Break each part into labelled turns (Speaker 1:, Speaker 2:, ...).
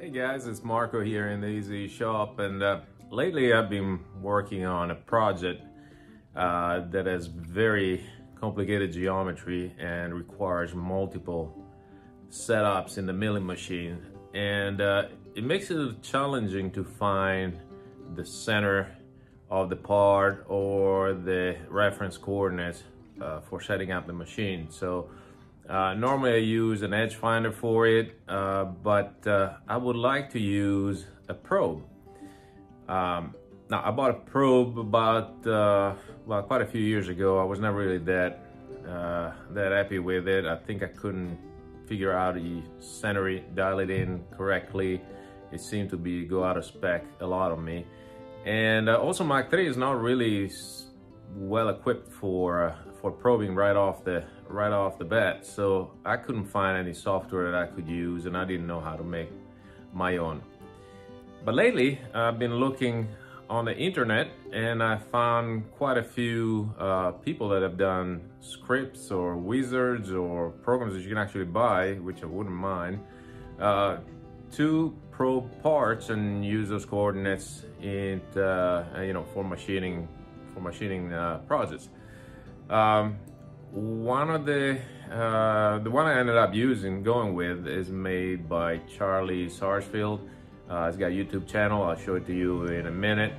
Speaker 1: Hey guys, it's Marco here in the EZ Shop and uh, lately I've been working on a project uh, that has very complicated geometry and requires multiple setups in the milling machine and uh, it makes it challenging to find the center of the part or the reference coordinates uh, for setting up the machine. So uh, normally I use an edge finder for it, uh, but uh, I would like to use a probe. Um, now I bought a probe about, uh, well, quite a few years ago. I was not really that, uh, that happy with it. I think I couldn't figure out the center it, dial it in correctly. It seemed to be go out of spec a lot on me. And uh, also Mach 3 is not really well equipped for for probing right off the right off the bat. So I couldn't find any software that I could use and I didn't know how to make my own. But lately I've been looking on the internet and I found quite a few uh, people that have done scripts or wizards or programs that you can actually buy, which I wouldn't mind, uh, to probe parts and use those coordinates in, uh, you know, for machining, for machining uh, projects. Um, one of the uh, the one I ended up using, going with, is made by Charlie Sarsfield. Uh, he's got a YouTube channel. I'll show it to you in a minute.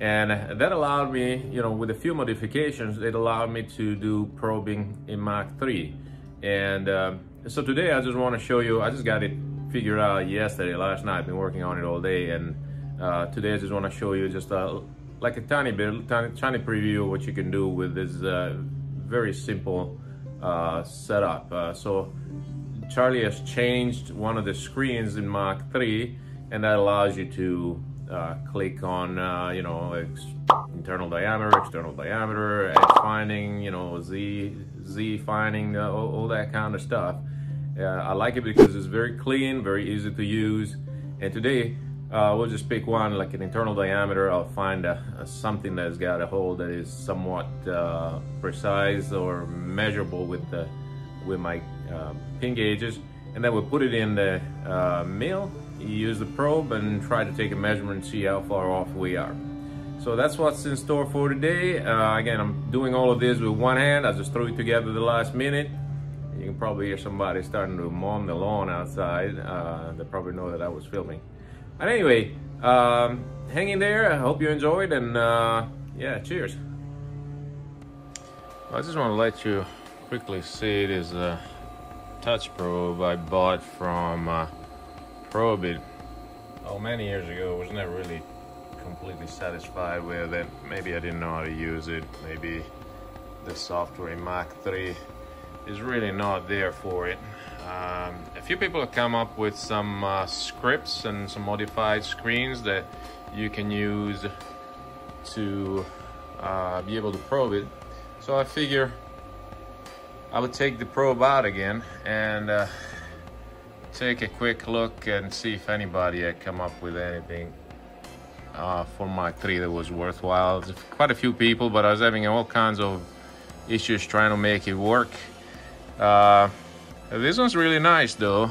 Speaker 1: And that allowed me, you know, with a few modifications, it allowed me to do probing in Mach 3. And uh, so today I just want to show you, I just got it figured out yesterday, last night, I've been working on it all day. And uh, today I just want to show you just a, like a tiny bit, tiny, tiny preview of what you can do with this uh, very simple uh, setup. Uh, so Charlie has changed one of the screens in Mach 3 and that allows you to uh, click on, uh, you know, internal diameter, external diameter, edge finding, you know, Z, Z finding, uh, all, all, that kind of stuff. Uh, I like it because it's very clean, very easy to use. And today, uh, we'll just pick one, like an internal diameter. I'll find a, a something that's got a hole that is somewhat uh, precise or measurable with the with my uh, pin gauges. And then we'll put it in the uh, mill, use the probe and try to take a measurement and see how far off we are. So that's what's in store for today. Uh, again, I'm doing all of this with one hand. I just threw it together the last minute. You can probably hear somebody starting to mow the lawn outside. Uh, they probably know that I was filming. But anyway, um, hang in there. I hope you enjoyed and uh, yeah, cheers. I just want to let you quickly see this uh, touch probe I bought from uh, Probit. Oh, many years ago. I was never really completely satisfied with it. Maybe I didn't know how to use it. Maybe the software in Mach 3 is really not there for it. Um, a few people have come up with some uh, scripts and some modified screens that you can use to uh, be able to probe it. So I figure I would take the probe out again and uh, take a quick look and see if anybody had come up with anything uh, for Mach 3 that was worthwhile. Quite a few people, but I was having all kinds of issues trying to make it work. Uh, this one's really nice though.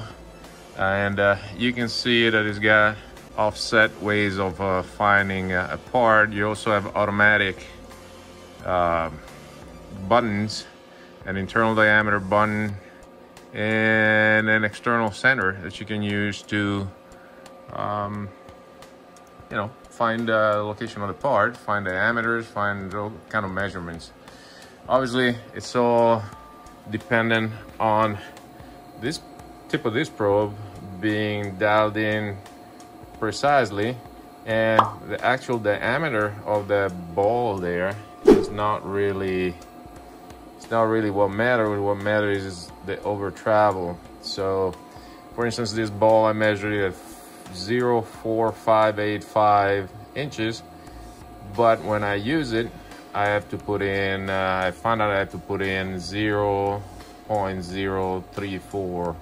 Speaker 1: And uh, you can see that it's got offset ways of uh, finding a part. You also have automatic uh, buttons, an internal diameter button, and an external center that you can use to, um, you know, find the location of the part, find diameters, find all kind of measurements. Obviously, it's all dependent on this tip of this probe being dialed in precisely and the actual diameter of the ball there is not really it's not really what matters. What matters is the over travel. So for instance this ball I measured it at 04585 inches but when I use it I have to put in uh, I found out I have to put in 0.034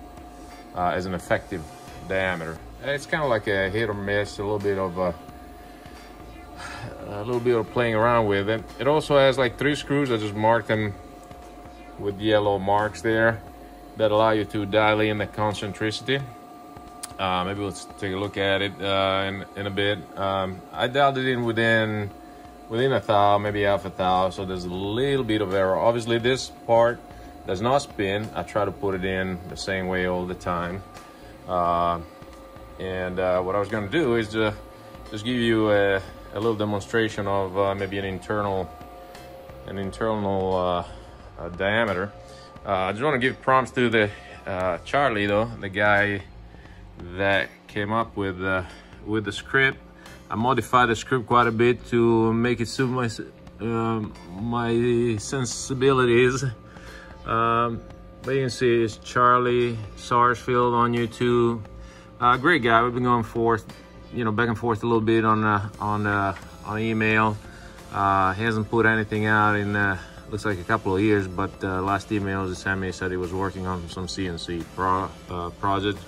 Speaker 1: uh, as an effective diameter. It's kind of like a hit or miss, a little bit of a, a little bit of playing around with it. It also has like three screws. I just marked them with yellow marks there that allow you to dial in the concentricity. Uh, maybe let's take a look at it uh, in, in a bit. Um, I dialed it in within within a thou, maybe half a thou, so there's a little bit of error. Obviously, this part does not spin. I try to put it in the same way all the time. Uh, and uh, what I was going to do is uh, just give you a, a little demonstration of uh, maybe an internal an internal uh, diameter. I just want to give prompts to the Charlie though, the guy that came up with with the script. I modified the script quite a bit to make it suit my um, my sensibilities. Um, but you can see it's Charlie Sarsfield on YouTube. Uh, great guy. We've been going forth, you know, back and forth a little bit on uh, on uh, on email. Uh, he hasn't put anything out in uh, looks like a couple of years, but uh, last email he sent me said he was working on some CNC pro, uh, project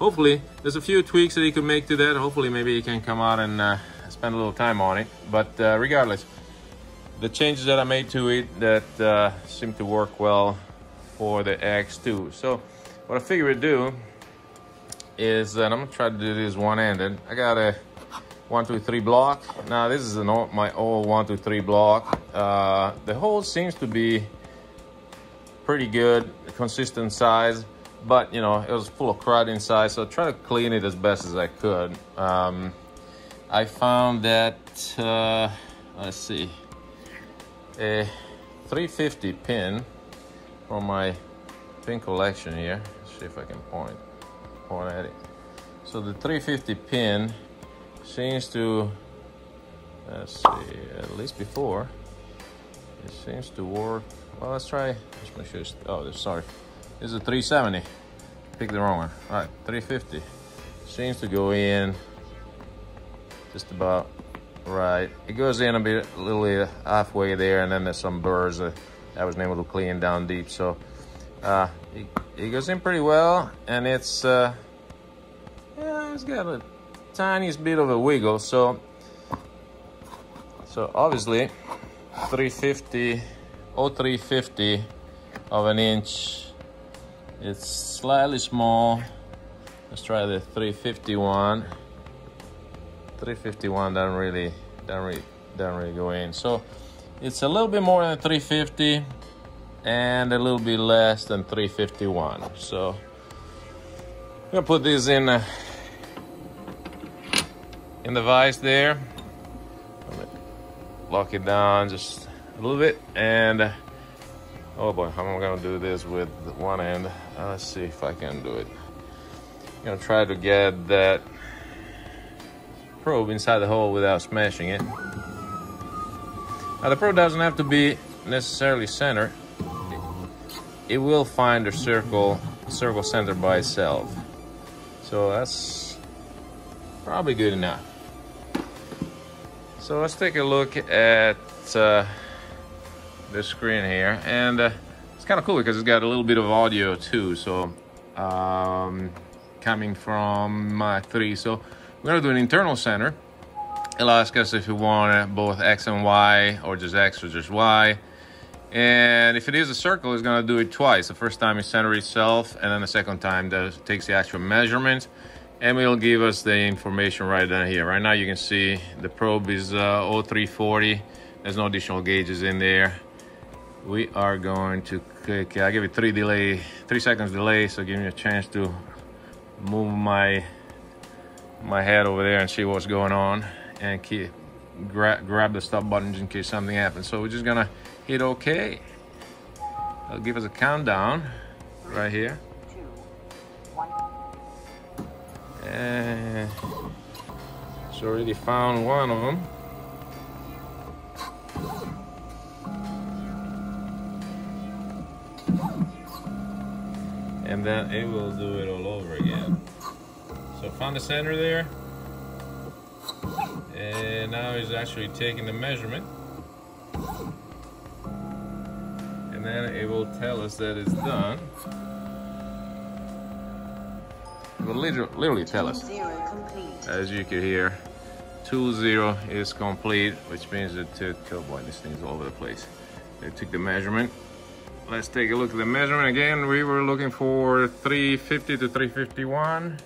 Speaker 1: hopefully there's a few tweaks that he could make to that. Hopefully maybe he can come out and uh, spend a little time on it. But uh, regardless the changes that I made to it that uh, seem to work well for the X2 so what I figure to do is that I'm gonna try to do this one-handed. I got a one two three block. Now this is an old, my old one two three block. Uh, the hole seems to be pretty good consistent size but you know it was full of crud inside so I tried to clean it as best as I could. Um, I found that uh, let's see a 350 pin from my pin collection here. Let's see if I can point point at it. So the 350 pin seems to let's see at least before it seems to work. Well let's try let's make sure oh sorry this is a 370. Pick the wrong one. All right, 350. Seems to go in just about right. It goes in a bit, a little halfway there, and then there's some burrs that I was able to clean down deep. So uh, it, it goes in pretty well, and it's uh, yeah, it's got a tiniest bit of a wiggle. So so obviously 350 or 350 of an inch it's slightly small. Let's try the 351. 351 doesn't really, doesn't really, doesn't really go in. So it's a little bit more than 350 and a little bit less than 351. So I'm gonna put this in uh, in the vise there. Lock it down just a little bit and uh, Oh boy, how am I gonna do this with one end? Uh, let's see if I can do it. I'm gonna try to get that probe inside the hole without smashing it. Now the probe doesn't have to be necessarily centered. It will find a circle, circle center by itself. So that's probably good enough. So let's take a look at uh, this screen here and uh, it's kind of cool because it's got a little bit of audio too so um, coming from Mach 3 so we're gonna do an internal center. It'll ask us if you want both X and Y or just X or just Y. And if it is a circle it's gonna do it twice. The first time it center itself and then the second time that takes the actual measurement. And it'll give us the information right down here. Right now you can see the probe is uh, 0340 there's no additional gauges in there we are going to click i give it three delay three seconds delay so give me a chance to move my my head over there and see what's going on and keep grab grab the stop buttons in case something happens. So we're just gonna hit ok. It'll give us a countdown right here. And it's already found one of them and then it will do it all over again. So found the center there. And now he's actually taking the measurement. And then it will tell us that it's done. It will literally, literally tell us. As you can hear, 2-0 is complete, which means that, oh boy, this thing's all over the place. They took the measurement Let's take a look at the measurement again. We were looking for 350 to 351.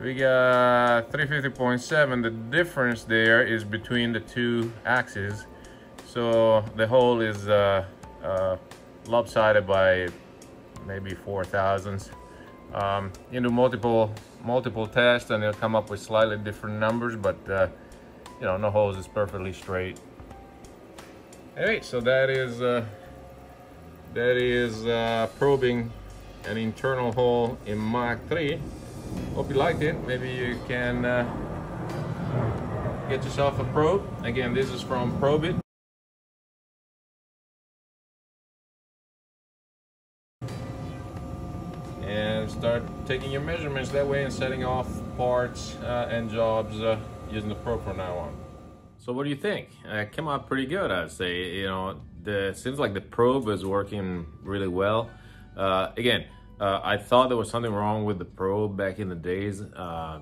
Speaker 1: we got 350.7 the difference there is between the two axes so the hole is uh, uh, lopsided by maybe four thousandths um, you do multiple multiple tests and it'll come up with slightly different numbers but uh, you know no hose is perfectly straight all right so that is uh, that is uh, probing an internal hole in Mach 3 Hope you liked it. Maybe you can uh, get yourself a probe. Again, this is from Probit. And start taking your measurements that way and setting off parts uh, and jobs uh, using the probe from now on. So what do you think? Uh, came out pretty good, I'd say. You know, the seems like the probe is working really well. Uh, again, uh, I thought there was something wrong with the probe back in the days. Uh,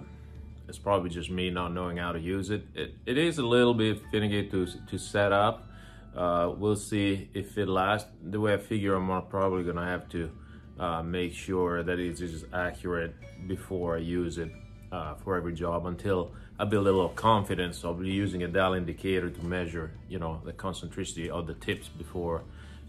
Speaker 1: it's probably just me not knowing how to use it. It, it is a little bit finicky to, to set up. Uh, we'll see if it lasts. The way I figure I'm probably gonna have to uh, make sure that it's accurate before I use it uh, for every job until I build a little confidence. I'll using a dial indicator to measure, you know, the concentricity of the tips before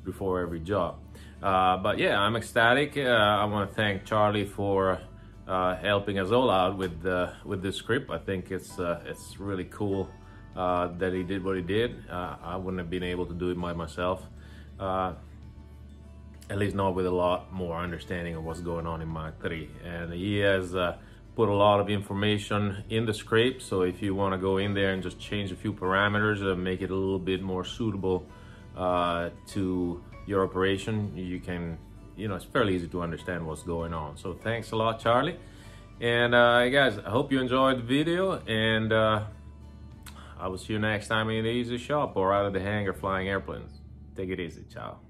Speaker 1: before every job. Uh, but yeah, I'm ecstatic. Uh, I want to thank Charlie for uh, helping us all out with with this script. I think it's uh, it's really cool uh, that he did what he did. Uh, I wouldn't have been able to do it by myself. at least not with a lot more understanding of what's going on in Mach 3. And he has put a lot of information in the scrape. So if you want to go in there and just change a few parameters and make it a little bit more suitable uh, to your operation, you can, you know, it's fairly easy to understand what's going on. So thanks a lot, Charlie. And uh, guys, I hope you enjoyed the video and uh, I will see you next time in the EZ Shop or out of the hangar flying airplanes. Take it easy. Ciao.